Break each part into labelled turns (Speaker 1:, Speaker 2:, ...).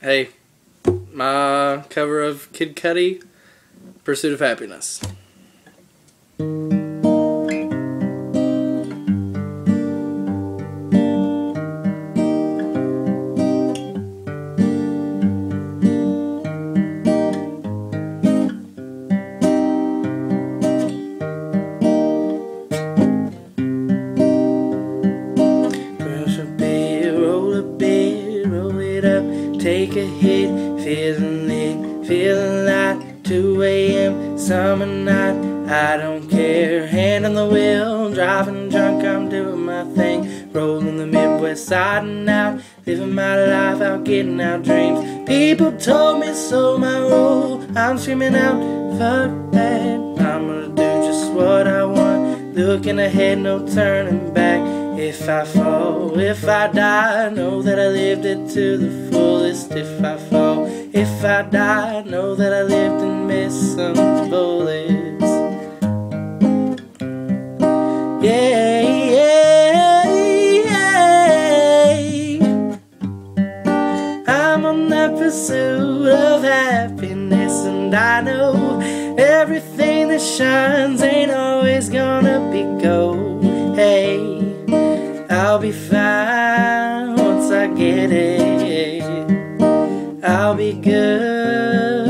Speaker 1: Hey, my cover of Kid Cudi, Pursuit of Happiness. Roll a bit, roll it up, take a hit, feeling it, feeling like 2 a.m. summer night. I don't care, hand on the wheel, driving drunk, I'm doing my thing, rolling the Midwest side and out, living my life out, getting out dreams. People told me so, my role, I'm screaming out, fuck that, I'm gonna do just what I want, looking ahead, no turning back. If I fall, if I die, know that I lived it to the fullest. If I fall, if I die, know that I lived and missed some bullets. Yeah, yeah, yeah. I'm on the pursuit of happiness, and I know everything that shines ain't always gonna be gold. Hey. I'll be fine I get it. I'll be good.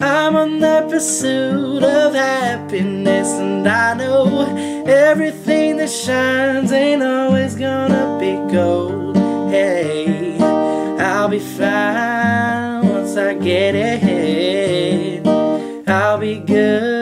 Speaker 1: I'm on the pursuit of happiness, and I know everything that shines ain't always gonna be gold. Hey, I'll be fine once I get it. I'll be good.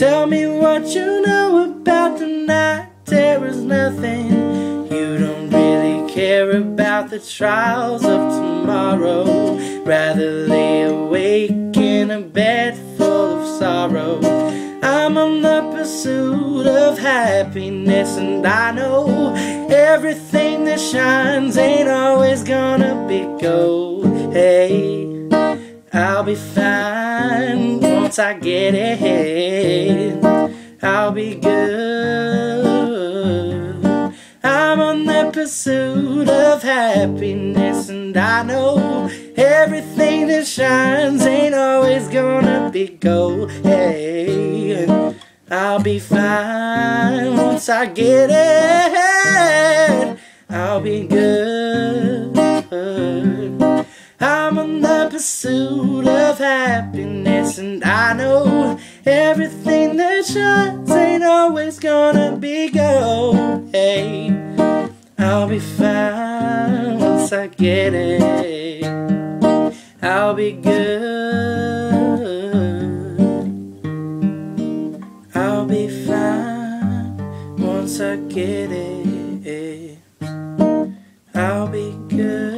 Speaker 1: Tell me what you know about the night terrors, nothing. You don't really care about the trials of tomorrow. Rather lay awake in a bed full of sorrow. I'm on the pursuit of happiness, and I know everything that shines ain't always gonna be gold. Hey, I'll be fine once I get it. I'll be good. I'm on the pursuit of happiness, and I know everything that shines ain't always gonna be gold. Hey, I'll be fine once I get it. I'll be good pursuit of happiness, and I know everything that shines ain't always gonna be gold. Hey, I'll be fine once I get it. I'll be good. I'll be fine once I get it. I'll be good.